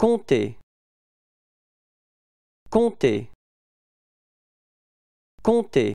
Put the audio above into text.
Compter. Compter. Compter.